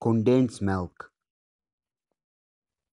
condensed milk.